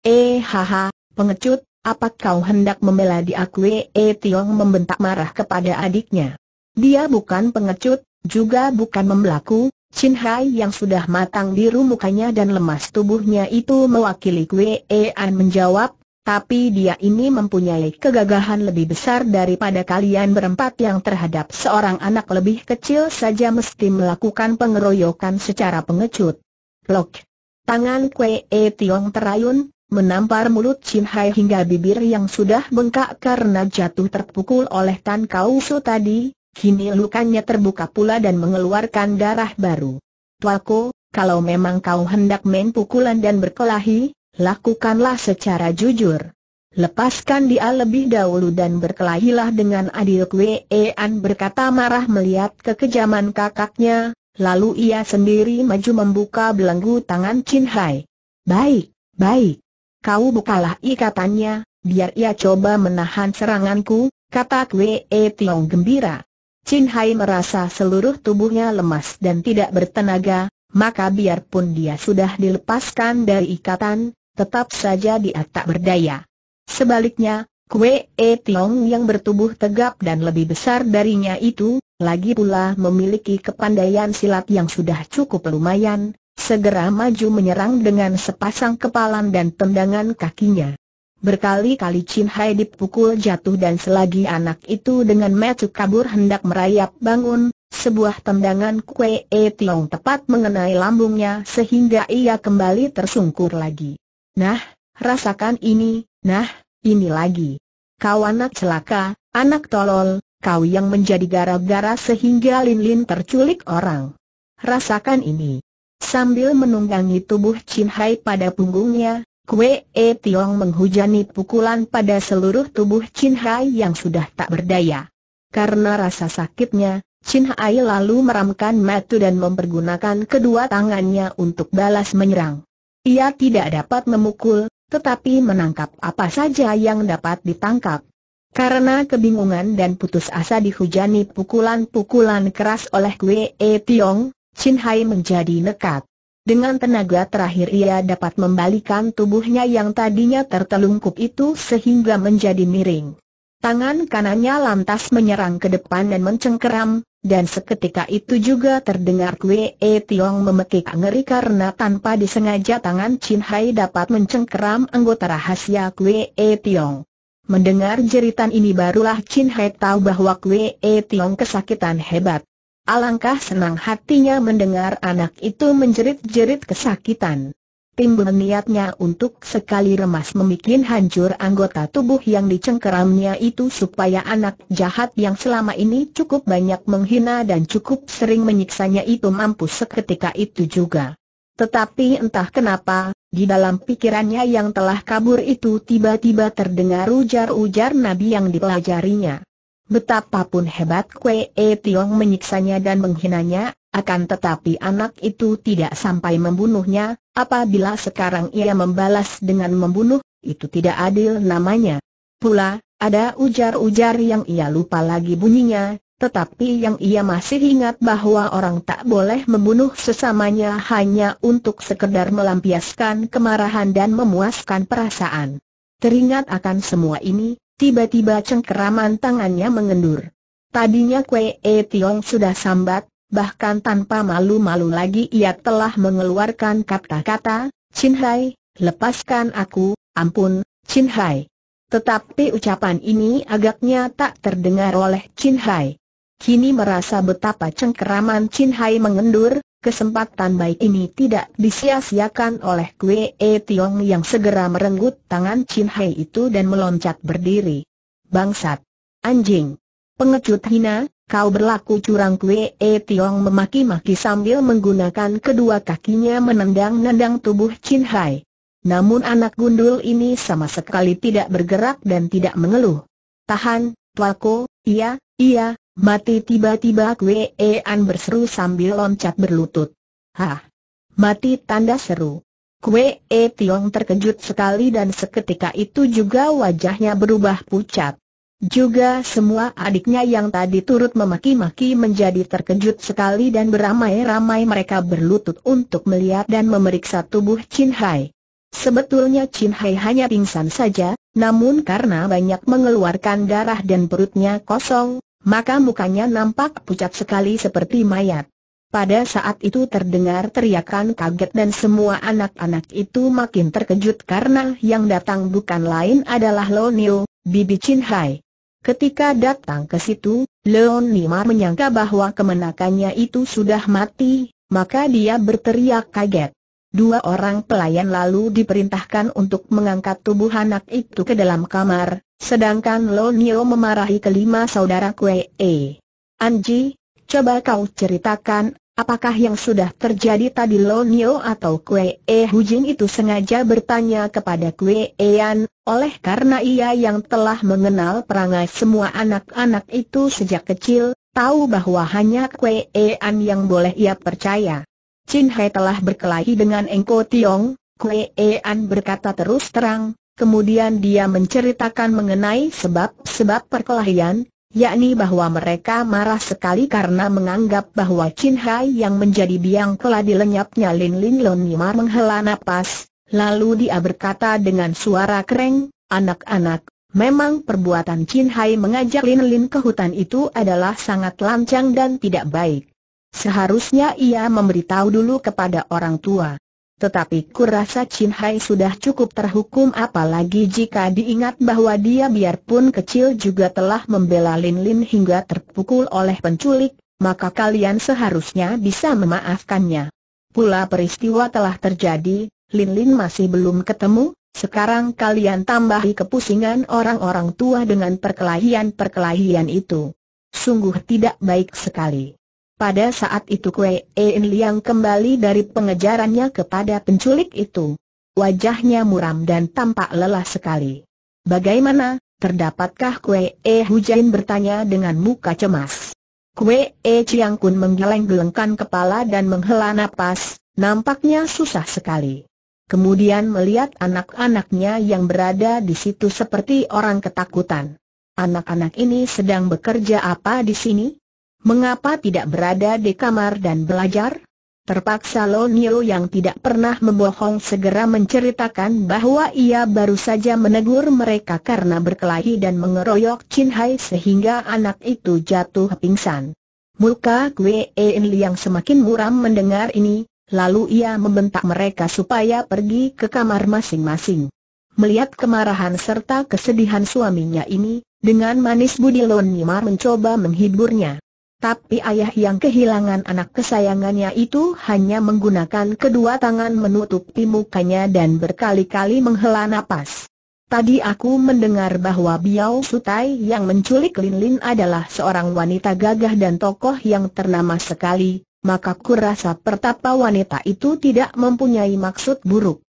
Eh haha, pengecut, apa kau hendak membela diakui Eh Tiong membentak marah kepada adiknya. Dia bukan pengecut, juga bukan membelaku, Chin Hai yang sudah matang biru mukanya dan lemas tubuhnya itu mewakili Kue An menjawab, tapi dia ini mempunyai kegagahan lebih besar daripada kalian berempat yang terhadap seorang anak lebih kecil saja mesti melakukan pengeroyokan secara pengecut. Lok. Tangan Kue E Tiong terayun, menampar mulut Chin Hai hingga bibir yang sudah bengkak karena jatuh terpukul oleh Tan Kau Su tadi, kini lukanya terbuka pula dan mengeluarkan darah baru. Tuaku, kalau memang kau hendak main pukulan dan berkelahi, lakukanlah secara jujur. Lepaskan dia lebih dahulu dan berkelahilah dengan adil Kwe An berkata marah melihat kekejaman kakaknya, lalu ia sendiri maju membuka belenggu tangan Chin Hai. Baik, baik. Kau bukalah ikatannya, biar ia coba menahan seranganku, kata Kwe Tiong gembira. Chin Hai merasa seluruh tubuhnya lemas dan tidak bertenaga, maka biarpun dia sudah dilepaskan dari ikatan, tetap saja dia tak berdaya. Sebaliknya, Kue E Tiong yang bertubuh tegap dan lebih besar darinya itu, lagi pula memiliki kepandaian silat yang sudah cukup lumayan, segera maju menyerang dengan sepasang kepalan dan tendangan kakinya. Berkali-kali Chin Hai dipukul jatuh dan selagi anak itu dengan metu kabur hendak merayap bangun, sebuah tendangan Kue E Tiong tepat mengenai lambungnya sehingga ia kembali tersungkur lagi. Nah, rasakan ini, nah, ini lagi. Kau anak celaka, anak tolol, kau yang menjadi gara-gara sehingga Lin Lin terculik orang. Rasakan ini. Sambil menunggangi tubuh Chin Hai pada punggungnya, Kue E Tiong menghujani pukulan pada seluruh tubuh Chin Hai yang sudah tak berdaya. Karena rasa sakitnya, Chin Hai lalu meramkan matu dan mempergunakan kedua tangannya untuk balas menyerang. Ia tidak dapat memukul, tetapi menangkap apa saja yang dapat ditangkap. Karena kebingungan dan putus asa dihujani pukulan-pukulan keras oleh Kwe E Tiong, Chin Hai menjadi nekat. Dengan tenaga terakhir ia dapat membalikan tubuhnya yang tadinya tertelungkup itu sehingga menjadi miring. Tangan kanannya lantas menyerang ke depan dan mencengkeram, dan seketika itu juga terdengar Kue E Tiong memekik ngeri karena tanpa disengaja tangan Chin Hai dapat mencengkeram anggota rahasia Kue E Tiong. Mendengar jeritan ini barulah Chin Hai tahu bahwa Kue E Tiong kesakitan hebat. Alangkah senang hatinya mendengar anak itu menjerit-jerit kesakitan. Timbul niatnya untuk sekali remas membuat hancur anggota tubuh yang dicengkeramnya itu supaya anak jahat yang selama ini cukup banyak menghina dan cukup sering menyiksanya itu mampu seketika itu juga. Tetapi entah kenapa, di dalam pikirannya yang telah kabur itu tiba-tiba terdengar ujar-ujar Nabi yang dipelajarinya. Betapapun hebat Kwe Tiong menyiksanya dan menghinanya, akan tetapi anak itu tidak sampai membunuhnya, apabila sekarang ia membalas dengan membunuh, itu tidak adil namanya. Pula, ada ujar-ujar yang ia lupa lagi bunyinya, tetapi yang ia masih ingat bahwa orang tak boleh membunuh sesamanya hanya untuk sekedar melampiaskan kemarahan dan memuaskan perasaan. Teringat akan semua ini, tiba-tiba cengkeraman tangannya mengendur. Tadinya Kwe E Tiong sudah sambat, bahkan tanpa malu-malu lagi ia telah mengeluarkan kata-kata, Chin Hai, lepaskan aku, ampun, Chin Hai. Tetapi ucapan ini agaknya tak terdengar oleh Chin Hai. Kini merasa betapa cengkeraman Chin Hai mengendur, kesempatan baik ini tidak disia-siakan oleh Kwe E Tiong yang segera merenggut tangan Chin Hai itu dan meloncat berdiri. Bangsat! Anjing! Pengecut hina, kau berlaku curang Kue E Tiong memaki-maki sambil menggunakan kedua kakinya menendang-nendang tubuh Chin Hai. Namun anak gundul ini sama sekali tidak bergerak dan tidak mengeluh. Tahan, tuaku, iya, iya, mati tiba-tiba Kue E An berseru sambil loncat berlutut. Hah! Mati tanda seru. Kue E Tiong terkejut sekali dan seketika itu juga wajahnya berubah pucat. Juga semua adiknya yang tadi turut memaki-maki menjadi terkejut sekali dan beramai-ramai mereka berlutut untuk melihat dan memeriksa tubuh Chin Hai. Sebetulnya Chin Hai hanya pingsan saja, namun karena banyak mengeluarkan darah dan perutnya kosong, maka mukanya nampak pucat sekali seperti mayat. Pada saat itu terdengar teriakan kaget dan semua anak-anak itu makin terkejut karena yang datang bukan lain adalah Lo Nio, bibi Chin Hai. Ketika datang ke situ, Leon Nima menyangka bahwa kemenakannya itu sudah mati, maka dia berteriak kaget. Dua orang pelayan lalu diperintahkan untuk mengangkat tubuh anak itu ke dalam kamar, sedangkan Lonio memarahi kelima saudara Kue E. Anji, coba kau ceritakan, apakah yang sudah terjadi tadi Lonio atau Kue E Hujin itu sengaja bertanya kepada Kue Ean, oleh karena ia yang telah mengenal perangai semua anak-anak itu sejak kecil, tahu bahwa hanya Kue An yang boleh ia percaya. Chin Hai telah berkelahi dengan Engko Tiong, Kue An berkata terus terang, kemudian dia menceritakan mengenai sebab-sebab perkelahian, yakni bahwa mereka marah sekali karena menganggap bahwa Chin Hai yang menjadi biang keladi lenyapnya Lin Lin Lon Yimar menghela napas, Lalu dia berkata dengan suara kereng, anak-anak, memang perbuatan Chin Hai mengajak Lin Lin ke hutan itu adalah sangat lancang dan tidak baik. Seharusnya ia memberitahu dulu kepada orang tua. Tetapi kurasa Chin Hai sudah cukup terhukum apalagi jika diingat bahwa dia biarpun kecil juga telah membela Lin Lin hingga terpukul oleh penculik, maka kalian seharusnya bisa memaafkannya. Pula peristiwa telah terjadi, Lin Lin masih belum ketemu, sekarang kalian tambahi kepusingan orang-orang tua dengan perkelahian-perkelahian itu. Sungguh tidak baik sekali. Pada saat itu Kue En Liang kembali dari pengejarannya kepada penculik itu. Wajahnya muram dan tampak lelah sekali. Bagaimana, terdapatkah Kue E Hujain bertanya dengan muka cemas. Kue E Chiang Kun menggeleng-gelengkan kepala dan menghela napas, nampaknya susah sekali kemudian melihat anak-anaknya yang berada di situ seperti orang ketakutan. Anak-anak ini sedang bekerja apa di sini? Mengapa tidak berada di kamar dan belajar? Terpaksa Lonio yang tidak pernah membohong segera menceritakan bahwa ia baru saja menegur mereka karena berkelahi dan mengeroyok Chin Hai sehingga anak itu jatuh pingsan. Muka Kwe En yang semakin muram mendengar ini, Lalu ia membentak mereka supaya pergi ke kamar masing-masing. Melihat kemarahan serta kesedihan suaminya ini, dengan manis budi Lon Nimar mencoba menghiburnya. Tapi ayah yang kehilangan anak kesayangannya itu hanya menggunakan kedua tangan menutupi mukanya dan berkali-kali menghela napas. Tadi aku mendengar bahwa Biao Sutai yang menculik Lin Lin adalah seorang wanita gagah dan tokoh yang ternama sekali, maka kurasa pertapa wanita itu tidak mempunyai maksud buruk.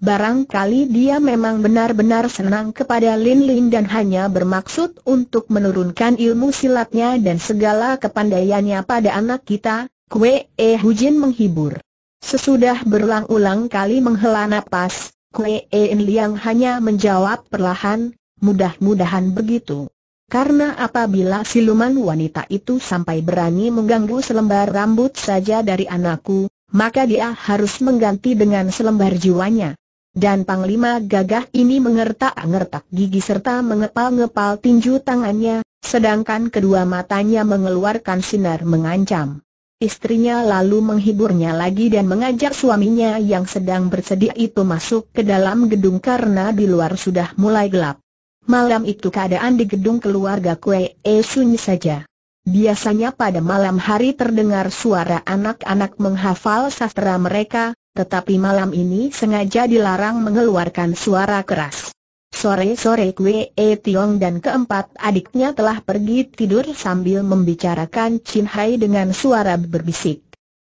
Barangkali dia memang benar-benar senang kepada Lin Lin dan hanya bermaksud untuk menurunkan ilmu silatnya dan segala kepandaiannya pada anak kita, Kue E Hujin menghibur. Sesudah berulang-ulang kali menghela napas, Kue E Liang hanya menjawab perlahan, mudah-mudahan begitu. Karena apabila siluman wanita itu sampai berani mengganggu selembar rambut saja dari anakku, maka dia harus mengganti dengan selembar jiwanya. Dan Panglima gagah ini mengertak-ngertak gigi serta mengepal-ngepal tinju tangannya, sedangkan kedua matanya mengeluarkan sinar mengancam. Istrinya lalu menghiburnya lagi dan mengajak suaminya yang sedang bersedia itu masuk ke dalam gedung karena di luar sudah mulai gelap. Malam itu keadaan di gedung keluarga Kue E sunyi saja. Biasanya pada malam hari terdengar suara anak-anak menghafal sastra mereka, tetapi malam ini sengaja dilarang mengeluarkan suara keras. Sore-sore Kwe E Tiong dan keempat adiknya telah pergi tidur sambil membicarakan Chin Hai dengan suara berbisik.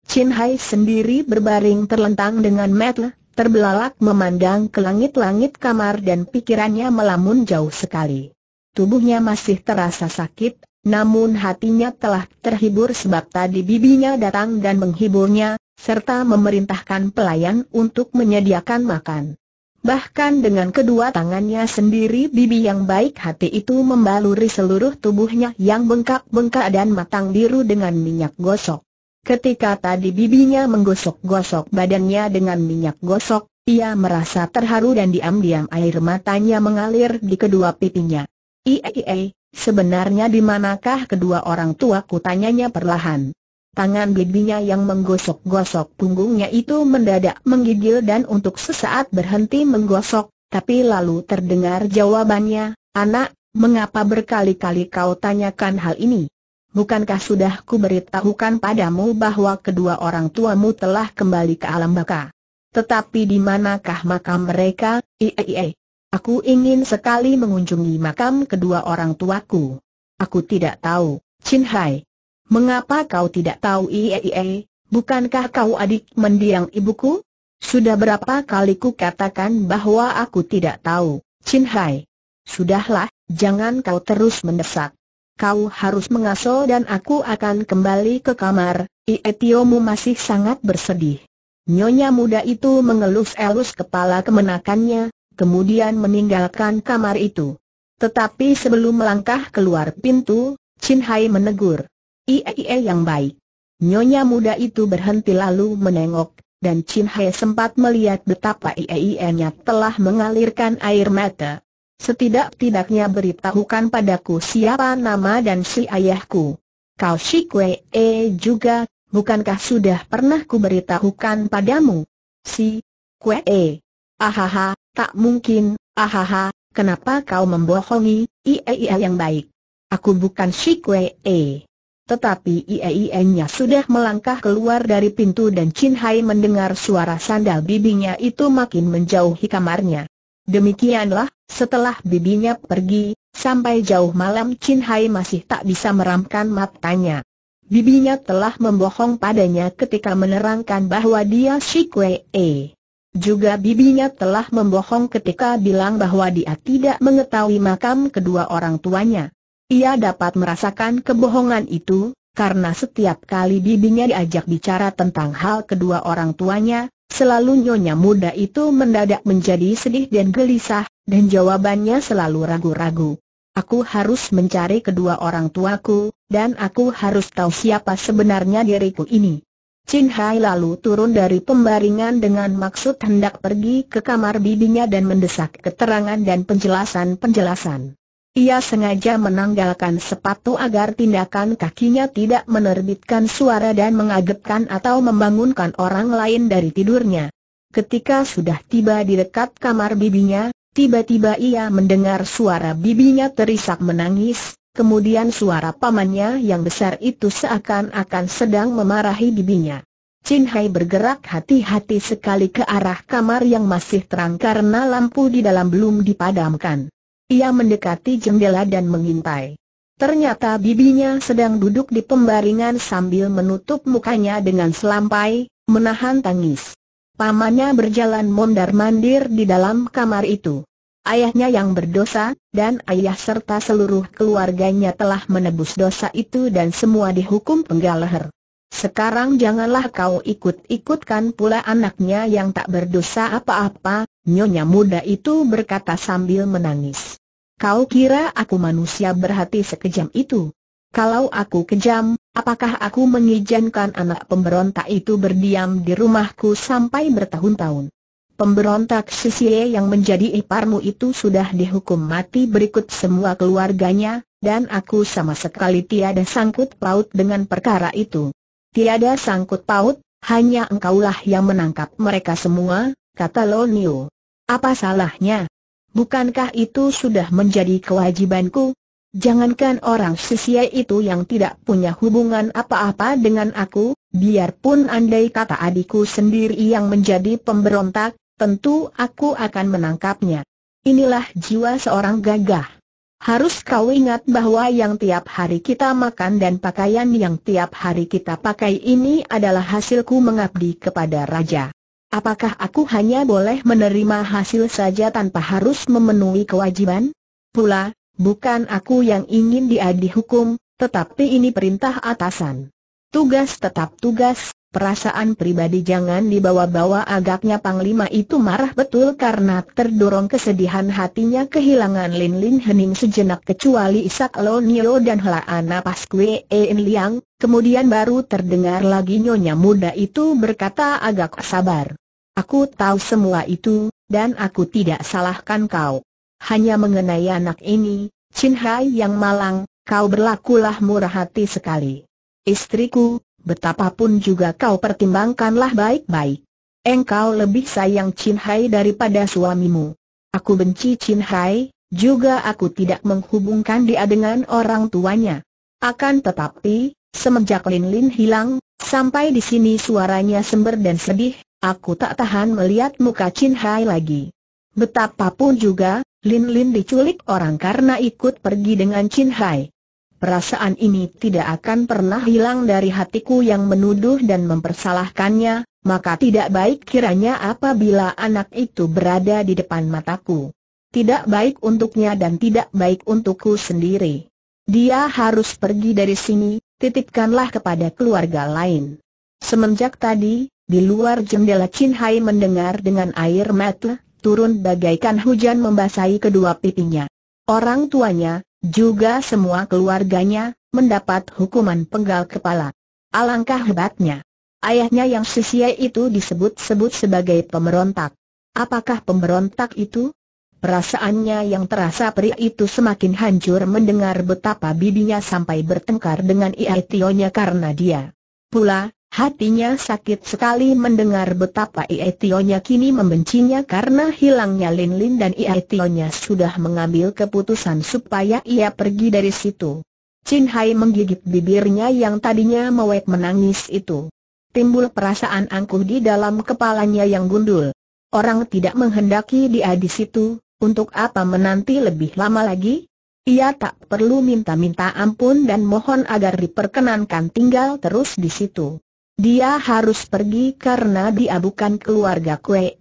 Chin Hai sendiri berbaring terlentang dengan mata, terbelalak memandang ke langit-langit kamar dan pikirannya melamun jauh sekali. Tubuhnya masih terasa sakit, namun hatinya telah terhibur sebab tadi bibinya datang dan menghiburnya, serta memerintahkan pelayan untuk menyediakan makan. Bahkan dengan kedua tangannya sendiri bibi yang baik hati itu membaluri seluruh tubuhnya yang bengkak-bengkak dan matang biru dengan minyak gosok. Ketika tadi bibinya menggosok-gosok badannya dengan minyak gosok, ia merasa terharu dan diam-diam air matanya mengalir di kedua pipinya. Ie, ie, sebenarnya di manakah kedua orang tua kutanyanya perlahan. Tangan bibinya yang menggosok-gosok punggungnya itu mendadak menggigil dan untuk sesaat berhenti menggosok, tapi lalu terdengar jawabannya, anak, mengapa berkali-kali kau tanyakan hal ini? Bukankah sudah kuberitahukan padamu bahwa kedua orang tuamu telah kembali ke alam baka? Tetapi di manakah makam mereka? Ie, ie. Aku ingin sekali mengunjungi makam kedua orang tuaku. Aku tidak tahu, Chin Hai. Mengapa kau tidak tahu Ie Ie? Bukankah kau adik mendiang ibuku? Sudah berapa kali ku katakan bahwa aku tidak tahu, Chin Hai. Sudahlah, jangan kau terus mendesak. Kau harus mengasuh dan aku akan kembali ke kamar, Ie Tiomu masih sangat bersedih. Nyonya muda itu mengelus-elus kepala kemenakannya, kemudian meninggalkan kamar itu. Tetapi sebelum melangkah keluar pintu, Chin Hai menegur. Ie yang baik. Nyonya muda itu berhenti lalu menengok, dan Chin Hai sempat melihat betapa Ie-nya telah mengalirkan air mata. Setidak-tidaknya beritahukan padaku siapa nama dan si ayahku. Kau si Kue E juga, bukankah sudah pernah ku beritahukan padamu? Si Kue E. Ahaha, tak mungkin, ahaha, kenapa kau membohongi, Ie yang baik. Aku bukan si Kue E tetapi Ie-nya sudah melangkah keluar dari pintu dan Chin Hai mendengar suara sandal bibinya itu makin menjauhi kamarnya. Demikianlah, setelah bibinya pergi, sampai jauh malam Chin Hai masih tak bisa meramkan matanya. Bibinya telah membohong padanya ketika menerangkan bahwa dia si Kue E. Juga bibinya telah membohong ketika bilang bahwa dia tidak mengetahui makam kedua orang tuanya. Ia dapat merasakan kebohongan itu, karena setiap kali bibinya diajak bicara tentang hal kedua orang tuanya, selalu nyonya muda itu mendadak menjadi sedih dan gelisah, dan jawabannya selalu ragu-ragu. Aku harus mencari kedua orang tuaku, dan aku harus tahu siapa sebenarnya diriku ini. Chin Hai lalu turun dari pembaringan dengan maksud hendak pergi ke kamar bibinya dan mendesak keterangan dan penjelasan-penjelasan. Ia sengaja menanggalkan sepatu agar tindakan kakinya tidak menerbitkan suara dan mengagetkan atau membangunkan orang lain dari tidurnya. Ketika sudah tiba di dekat kamar bibinya, tiba-tiba ia mendengar suara bibinya terisak menangis, kemudian suara pamannya yang besar itu seakan-akan sedang memarahi bibinya. Chin Hai bergerak hati-hati sekali ke arah kamar yang masih terang karena lampu di dalam belum dipadamkan. Ia mendekati jendela dan mengintai. Ternyata bibinya sedang duduk di pembaringan sambil menutup mukanya dengan selampai, menahan tangis. Pamannya berjalan mondar-mandir di dalam kamar itu. Ayahnya yang berdosa, dan ayah serta seluruh keluarganya telah menebus dosa itu dan semua dihukum penggal leher. Sekarang janganlah kau ikut-ikutkan pula anaknya yang tak berdosa apa-apa, nyonya muda itu berkata sambil menangis. Kau kira aku manusia berhati sekejam itu? Kalau aku kejam, apakah aku mengizinkan anak pemberontak itu berdiam di rumahku sampai bertahun-tahun? Pemberontak Sisie yang menjadi iparmu itu sudah dihukum mati berikut semua keluarganya, dan aku sama sekali tiada sangkut paut dengan perkara itu. Tiada sangkut paut, hanya engkaulah yang menangkap mereka semua, kata Lonio. Apa salahnya? Bukankah itu sudah menjadi kewajibanku? Jangankan orang sisia itu yang tidak punya hubungan apa-apa dengan aku, biarpun andai kata adikku sendiri yang menjadi pemberontak, tentu aku akan menangkapnya. Inilah jiwa seorang gagah. Harus kau ingat bahwa yang tiap hari kita makan dan pakaian yang tiap hari kita pakai ini adalah hasilku mengabdi kepada Raja. Apakah aku hanya boleh menerima hasil saja tanpa harus memenuhi kewajiban? Pula, bukan aku yang ingin dia dihukum, tetapi ini perintah atasan. Tugas tetap tugas, Perasaan pribadi jangan dibawa-bawa agaknya Panglima itu marah betul karena terdorong kesedihan hatinya kehilangan Lin Lin Hening sejenak kecuali Isak Lonio dan helaan napas Kwe En Liang, kemudian baru terdengar lagi nyonya muda itu berkata agak sabar. Aku tahu semua itu, dan aku tidak salahkan kau. Hanya mengenai anak ini, Chin Hai yang malang, kau berlakulah murah hati sekali. Istriku, betapapun juga kau pertimbangkanlah baik-baik. Engkau lebih sayang Chin Hai daripada suamimu. Aku benci Chin Hai, juga aku tidak menghubungkan dia dengan orang tuanya. Akan tetapi, semenjak Lin Lin hilang, sampai di sini suaranya sember dan sedih, aku tak tahan melihat muka Chin Hai lagi. Betapapun juga, Lin Lin diculik orang karena ikut pergi dengan Chin Hai. Perasaan ini tidak akan pernah hilang dari hatiku yang menuduh dan mempersalahkannya, maka tidak baik kiranya apabila anak itu berada di depan mataku. Tidak baik untuknya dan tidak baik untukku sendiri. Dia harus pergi dari sini, titipkanlah kepada keluarga lain. Semenjak tadi, di luar jendela Chin Hai mendengar dengan air mata, turun bagaikan hujan membasahi kedua pipinya. Orang tuanya, juga semua keluarganya, mendapat hukuman penggal kepala. Alangkah hebatnya. Ayahnya yang sisia itu disebut-sebut sebagai pemberontak. Apakah pemberontak itu? Perasaannya yang terasa perih itu semakin hancur mendengar betapa bibinya sampai bertengkar dengan Iationya karena dia. Pula, Hatinya sakit sekali mendengar betapa Iationya kini membencinya karena hilangnya Lin Lin dan Iationya sudah mengambil keputusan supaya ia pergi dari situ. Chin Hai menggigit bibirnya yang tadinya mewek menangis itu. Timbul perasaan angkuh di dalam kepalanya yang gundul. Orang tidak menghendaki dia di situ, untuk apa menanti lebih lama lagi? Ia tak perlu minta-minta ampun dan mohon agar diperkenankan tinggal terus di situ. Dia harus pergi karena dia bukan keluarga Kue.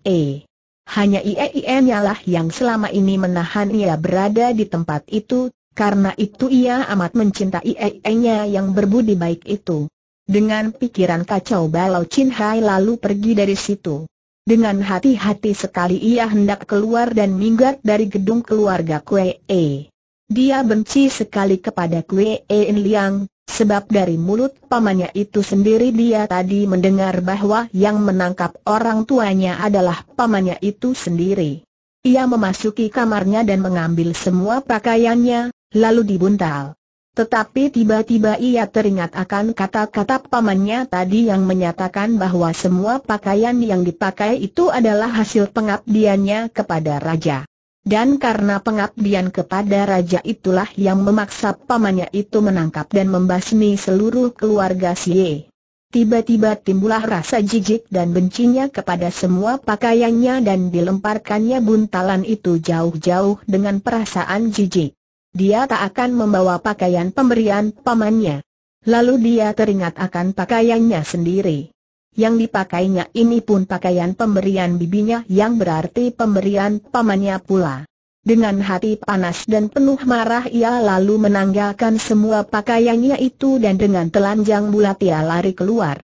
Hanya Ie lah yang selama ini menahan ia berada di tempat itu, karena itu ia amat mencintai Ie-nya yang berbudi baik itu. Dengan pikiran kacau balau Chin Hai lalu pergi dari situ. Dengan hati-hati sekali ia hendak keluar dan minggat dari gedung keluarga Kue. Dia benci sekali kepada Kue En Liang, Sebab dari mulut pamannya itu sendiri dia tadi mendengar bahwa yang menangkap orang tuanya adalah pamannya itu sendiri. Ia memasuki kamarnya dan mengambil semua pakaiannya, lalu dibuntal. Tetapi tiba-tiba ia teringat akan kata-kata pamannya tadi yang menyatakan bahwa semua pakaian yang dipakai itu adalah hasil pengabdiannya kepada raja. Dan karena pengabdian kepada raja itulah yang memaksa pamannya itu menangkap dan membasmi seluruh keluarga Xie. Tiba-tiba timbullah rasa jijik dan bencinya kepada semua pakaiannya dan dilemparkannya buntalan itu jauh-jauh dengan perasaan jijik. Dia tak akan membawa pakaian pemberian pamannya. Lalu dia teringat akan pakaiannya sendiri. Yang dipakainya ini pun pakaian pemberian bibinya yang berarti pemberian pamannya pula. Dengan hati panas dan penuh marah ia lalu menanggalkan semua pakaiannya itu dan dengan telanjang bulat ia lari keluar.